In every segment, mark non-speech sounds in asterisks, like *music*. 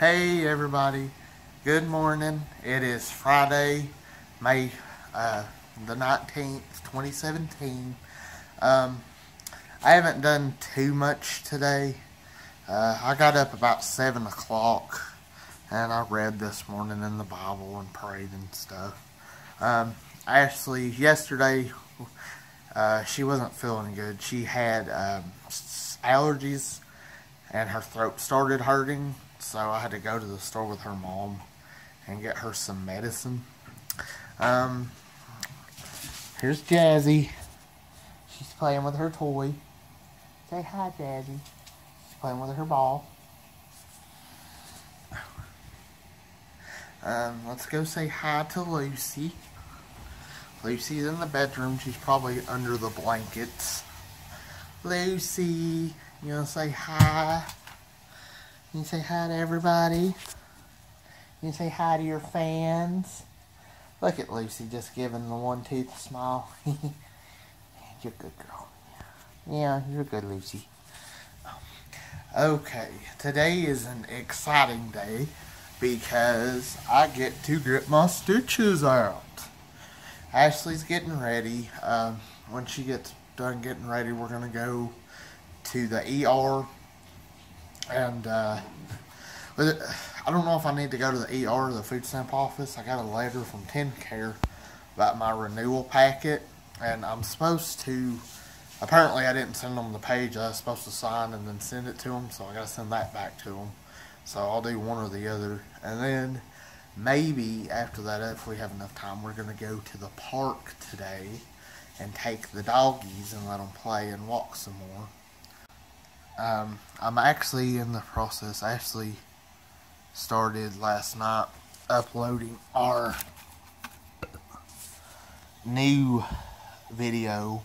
Hey everybody, good morning. It is Friday, May uh, the 19th, 2017. Um, I haven't done too much today. Uh, I got up about 7 o'clock and I read this morning in the Bible and prayed and stuff. Um, Ashley, yesterday, uh, she wasn't feeling good. She had um, allergies and her throat started hurting so I had to go to the store with her mom and get her some medicine. Um, here's Jazzy. She's playing with her toy. Say hi, Jazzy. She's playing with her ball. Um, let's go say hi to Lucy. Lucy's in the bedroom. She's probably under the blankets. Lucy, you want to say hi? You say hi to everybody. You say hi to your fans. Look at Lucy just giving the one tooth smile. *laughs* you're a good girl. Yeah, you're good Lucy. Okay, today is an exciting day because I get to get my stitches out. Ashley's getting ready. Um, when she gets done getting ready, we're going to go to the ER and uh, I don't know if I need to go to the ER, or the food stamp office. I got a letter from TennCare about my renewal packet, and I'm supposed to. Apparently, I didn't send them the page I was supposed to sign and then send it to them, so I got to send that back to them. So I'll do one or the other, and then maybe after that, if we have enough time, we're going to go to the park today and take the doggies and let them play and walk some more. Um, I'm actually in the process. I actually started last night uploading our new video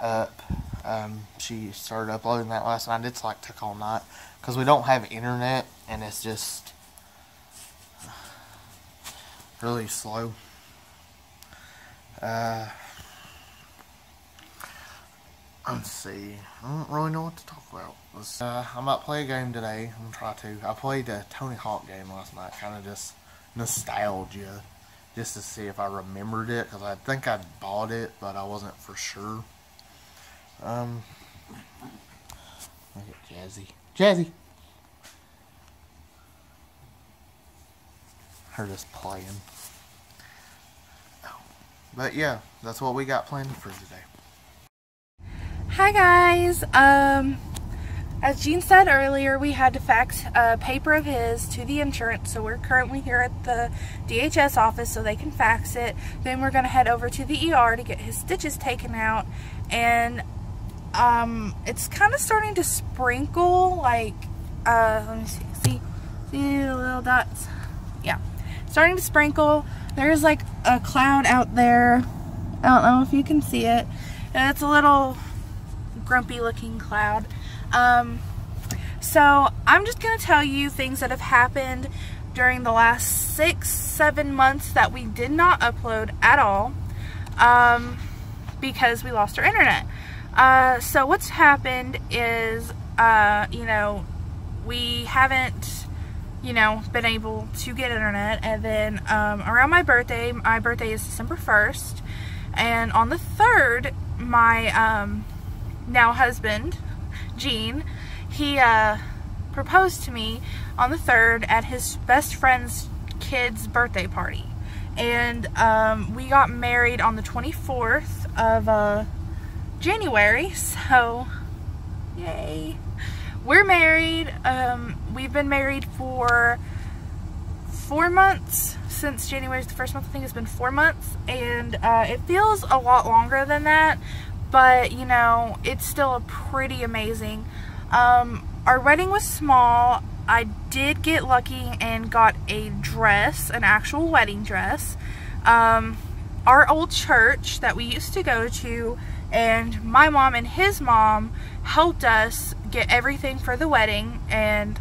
up. Um, she started uploading that last night. It's like took all night because we don't have internet and it's just really slow. Uh, Let's see. I don't really know what to talk about. Uh, I might play a game today. I'm gonna try to. I played a Tony Hawk game last night. Kind of just nostalgia. Just to see if I remembered it. Because I think I bought it, but I wasn't for sure. Um, look at Jazzy. Jazzy! Her just playing. But yeah, that's what we got planned for today. Hi guys, um, as Gene said earlier, we had to fax a paper of his to the insurance, so we're currently here at the DHS office so they can fax it. Then we're going to head over to the ER to get his stitches taken out, and um, it's kind of starting to sprinkle, like, uh, let me see, see, see the little dots? Yeah, starting to sprinkle. There's like a cloud out there. I don't know if you can see it. And it's a little grumpy looking cloud. Um, so I'm just going to tell you things that have happened during the last six, seven months that we did not upload at all um, because we lost our internet. Uh, so what's happened is, uh, you know, we haven't, you know, been able to get internet. And then um, around my birthday, my birthday is December 1st. And on the 3rd, my um, now husband, Gene, he uh, proposed to me on the 3rd at his best friend's kid's birthday party. And um, we got married on the 24th of uh, January, so yay. We're married. Um, we've been married for four months since January the first month. I think it's been four months, and uh, it feels a lot longer than that but you know, it's still a pretty amazing. Um, our wedding was small. I did get lucky and got a dress, an actual wedding dress. Um, our old church that we used to go to and my mom and his mom helped us get everything for the wedding and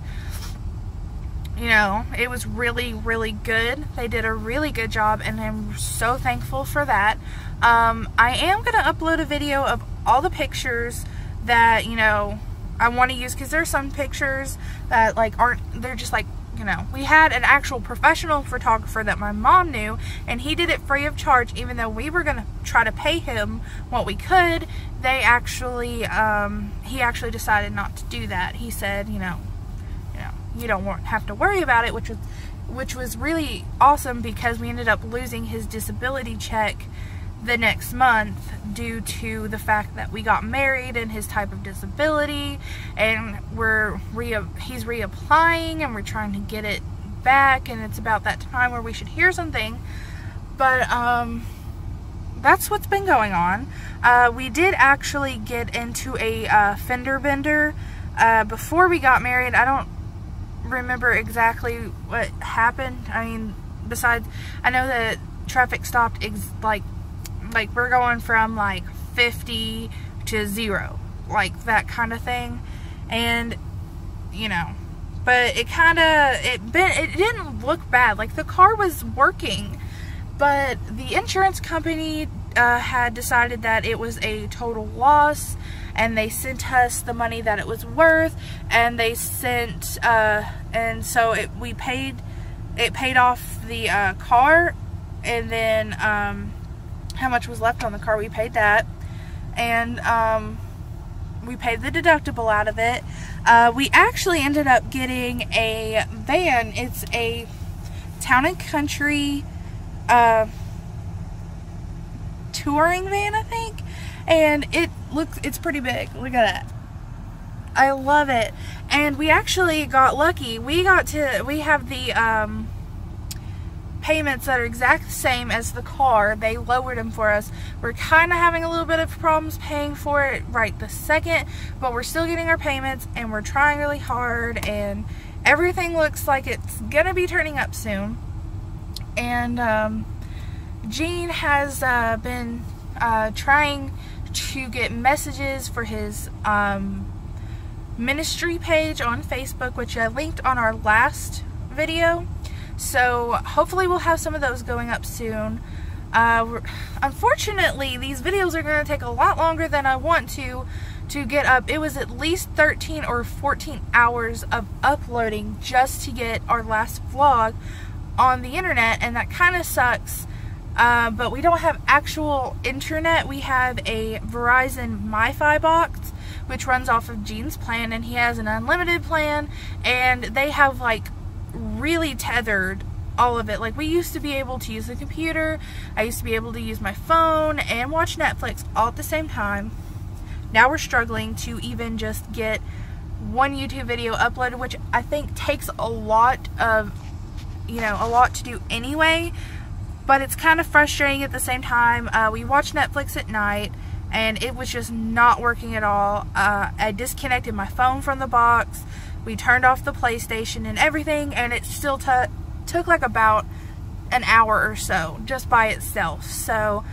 you know it was really really good. They did a really good job and I'm so thankful for that. Um, I am going to upload a video of all the pictures that, you know, I want to use because there's some pictures that like aren't they're just like you know we had an actual professional photographer that my mom knew and he did it free of charge. Even though we were gonna try to pay him what we could they actually um, he actually decided not to do that. He said you know you don't want, have to worry about it which was which was really awesome because we ended up losing his disability check the next month due to the fact that we got married and his type of disability and we're re he's reapplying and we're trying to get it back and it's about that time where we should hear something. But um that's what's been going on. Uh, we did actually get into a uh, fender bender uh, before we got married. I don't remember exactly what happened. I mean besides I know that traffic stopped like like we're going from like 50 to zero like that kind of thing. And you know but it kind of it been it didn't look bad. Like the car was working but the insurance company uh, had decided that it was a total loss and they sent us the money that it was worth and they sent uh, and so it we paid it paid off the uh, car and then um, how much was left on the car. We paid that. And um, we paid the deductible out of it. Uh, we actually ended up getting a van. It's a town and country uh, touring van, I think. And it looks, it's pretty big. Look at that. I love it. And we actually got lucky. We got to, we have the, um, payments that are exact the same as the car. They lowered them for us. We're kind of having a little bit of problems paying for it right the second, but we're still getting our payments and we're trying really hard and everything looks like it's gonna be turning up soon. And um, Gene has uh, been uh, trying to get messages for his um, ministry page on Facebook, which I linked on our last video. So hopefully we'll have some of those going up soon. Uh, unfortunately, these videos are going to take a lot longer than I want to to get up. It was at least 13 or 14 hours of uploading just to get our last vlog on the internet, and that kind of sucks. Uh, but we don't have actual internet. We have a Verizon MiFi box, which runs off of Gene's plan, and he has an unlimited plan, and they have like really tethered all of it. Like we used to be able to use the computer, I used to be able to use my phone and watch Netflix all at the same time. Now we're struggling to even just get one YouTube video uploaded, which I think takes a lot of, you know, a lot to do anyway. But it's kind of frustrating at the same time. Uh, we watch Netflix at night and it was just not working at all. Uh, I disconnected my phone from the box we turned off the PlayStation and everything, and it still took like about an hour or so just by itself. So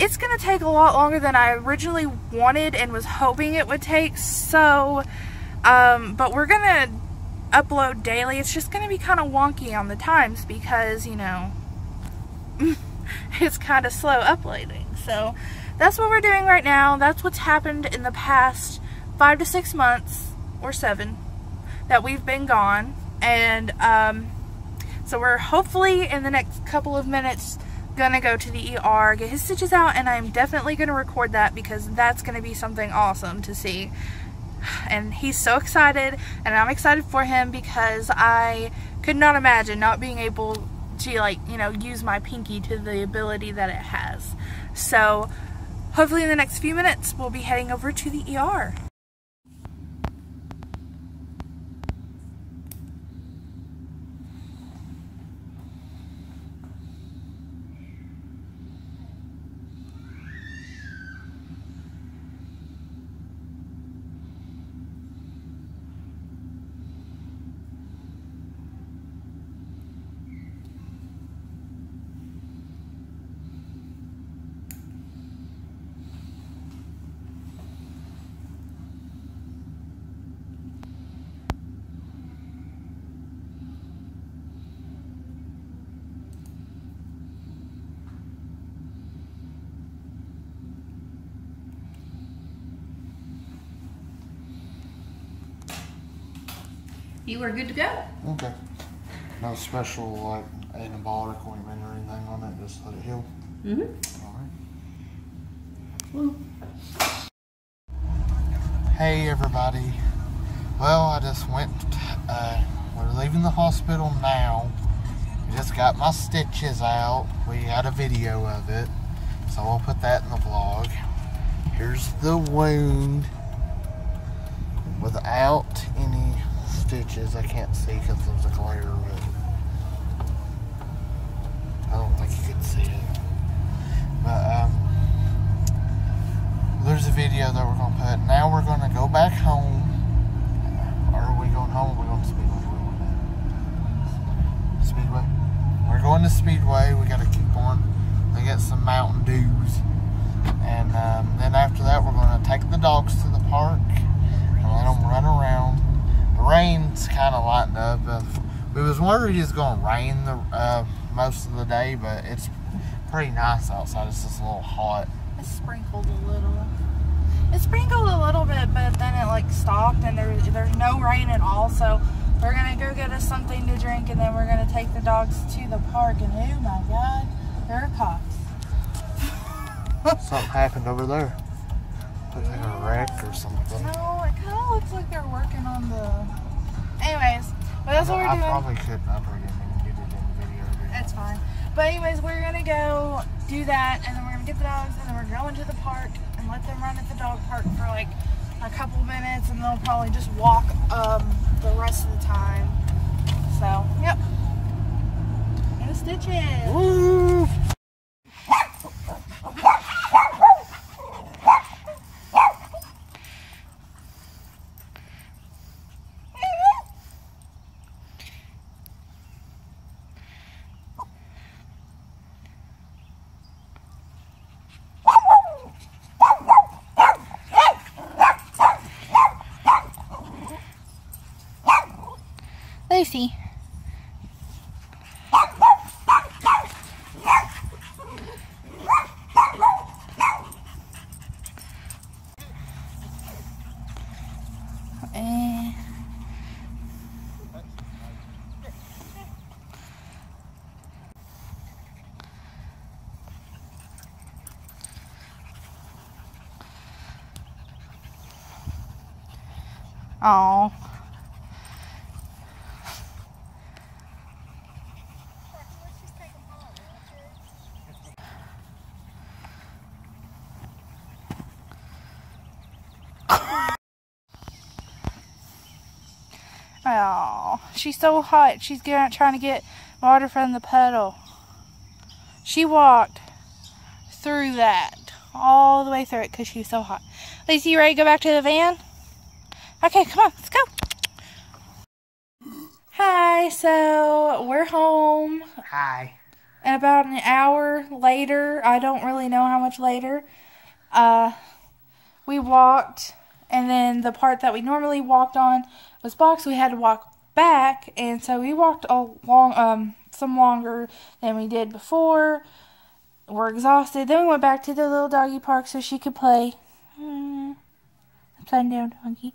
it's going to take a lot longer than I originally wanted and was hoping it would take. So, um, but we're going to upload daily. It's just going to be kind of wonky on the times because, you know, *laughs* it's kind of slow uploading. So that's what we're doing right now. That's what's happened in the past five to six months or seven that we've been gone. And um, so we're hopefully in the next couple of minutes gonna go to the ER, get his stitches out, and I'm definitely gonna record that because that's gonna be something awesome to see. And he's so excited, and I'm excited for him because I could not imagine not being able to like, you know, use my pinky to the ability that it has. So hopefully in the next few minutes we'll be heading over to the ER. You are good to go. Okay. No special like antibiotic ointment or anything on it. Just let it heal. Mm-hmm. All right. Hey everybody. Well, I just went. Uh, we're leaving the hospital now. I just got my stitches out. We had a video of it, so I'll put that in the vlog. Here's the wound without any stitches. I can't see because there's a glare, but I don't think you can see it. But um, there's a video that we're gonna put. Now we're gonna go back home. Or are we going home? Are we going to Speedway? Going? Speedway. We're going to Speedway. We gotta keep on. They got some Mountain Dews, and um, then after that we're gonna take the dogs to the park and let them run around. Rain's kind of lighting up. Uh, we was worried it's gonna rain the uh, most of the day, but it's pretty nice outside. It's just a little hot. It sprinkled a little. It sprinkled a little bit, but then it like stopped, and there, there's no rain at all. So we're gonna go get us something to drink, and then we're gonna take the dogs to the park. And oh my God, there are cops. Something happened over there. Like a wreck or something. No, it kind of looks like they're working on the. Anyways, but that's what we're I doing. probably couldn't. I probably didn't even get it in the video. I? It's fine. But anyways, we're gonna go do that, and then we're gonna get the dogs, and then we're going to the park and let them run at the dog park for like a couple minutes, and they'll probably just walk um, the rest of the time. So, yep. And stitches. Woo! Lucy. Eh. Oh. Oh, she's so hot. She's get, trying to get water from the puddle. She walked through that, all the way through it because she was so hot. Lacey, you ready to go back to the van? Okay, come on, let's go. Hi, so we're home. Hi. And about an hour later, I don't really know how much later, uh, we walked, and then the part that we normally walked on was box. We had to walk back, and so we walked a long, um, some longer than we did before. We're exhausted. Then we went back to the little doggy park so she could play. Hmm. Upside down doggy.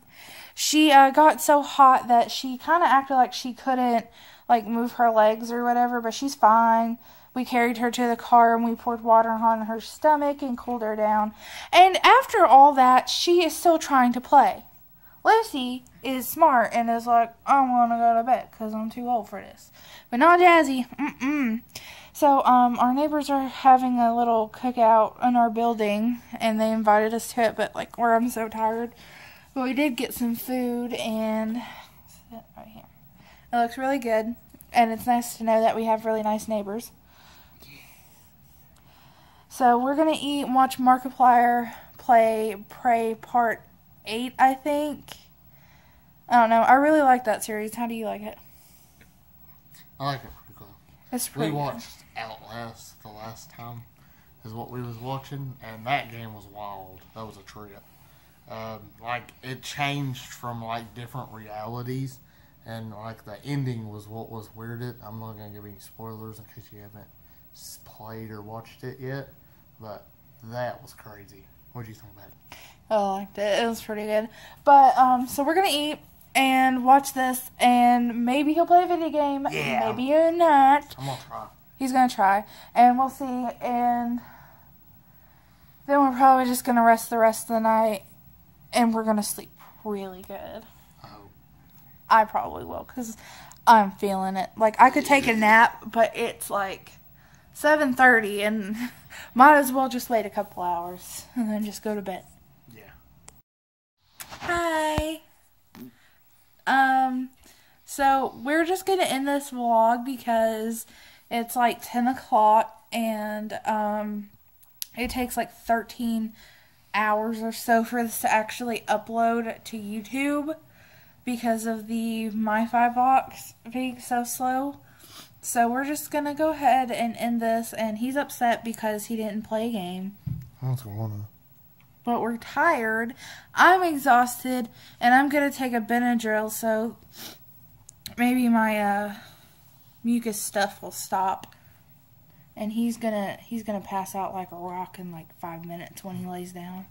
She uh, got so hot that she kind of acted like she couldn't like move her legs or whatever, but she's fine. We carried her to the car and we poured water on her stomach and cooled her down. And after all that, she is still trying to play. Lucy is smart and is like, I want to go to bed because I'm too old for this. But not Jazzy. Mm-mm. So, um, our neighbors are having a little cookout in our building and they invited us to it, but like, where I'm so tired. But we did get some food and right here. It looks really good, and it's nice to know that we have really nice neighbors. So we're gonna eat and watch Markiplier play Prey Part Eight, I think. I don't know. I really like that series. How do you like it? I like it pretty cool. It's We pretty. good. watched Outlast the last time, is what we was watching, and that game was wild. That was a trip. Um, like it changed from like different realities, and like the ending was what was weirded. I'm not gonna give any spoilers in case you haven't played or watched it yet, but that was crazy. What do you think about it? I liked it. It was pretty good. But um, so we're gonna eat, and watch this, and maybe he'll play a video game. Yeah. Maybe not. I'm gonna try. He's gonna try, and we'll see. And then we're probably just gonna rest the rest of the night, and we're gonna sleep really good. I hope. I probably will, cause I'm feeling it. Like I could take a nap, but it's like seven thirty, and *laughs* might as well just wait a couple hours and then just go to bed. Yeah. Hi. Um, so we're just gonna end this vlog because it's like ten o'clock and um, it takes like thirteen hours or so for this to actually upload to YouTube because of the MiFi box being so slow. So we're just gonna go ahead and end this, and he's upset because he didn't play a game I don't wanna. but we're tired. I'm exhausted, and I'm gonna take a Benadryl so maybe my uh, mucus stuff will stop. And he's gonna he's gonna pass out like a rock in like five minutes when he lays down.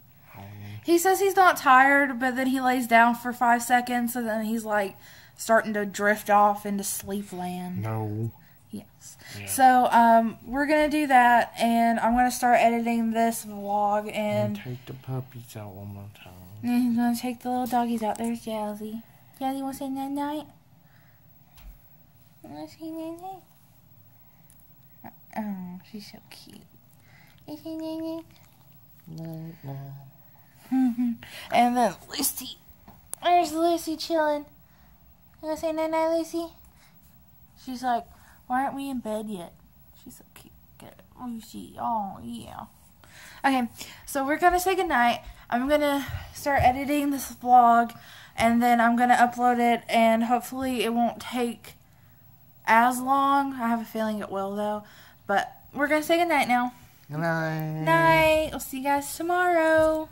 He says he's not tired, but then he lays down for five seconds, and then he's like starting to drift off into sleep land. No. Yes. Yeah. So um, we're gonna do that, and I'm gonna start editing this vlog, and take the puppies out one more time. *laughs* and he's gonna take the little doggies out. There's Jazzy. Jazzy, wanna say night night? Wanna say night night? Oh, she's so cute. *laughs* And then Lucy. Where's Lucy chilling? You wanna say night night, Lucy? She's like, why aren't we in bed yet? She's so cute. Lucy. Oh, yeah. Okay, so we're gonna say goodnight. I'm gonna start editing this vlog and then I'm gonna upload it and hopefully it won't take as long. I have a feeling it will though. But we're gonna say goodnight now. Good night. Night. I'll see you guys tomorrow.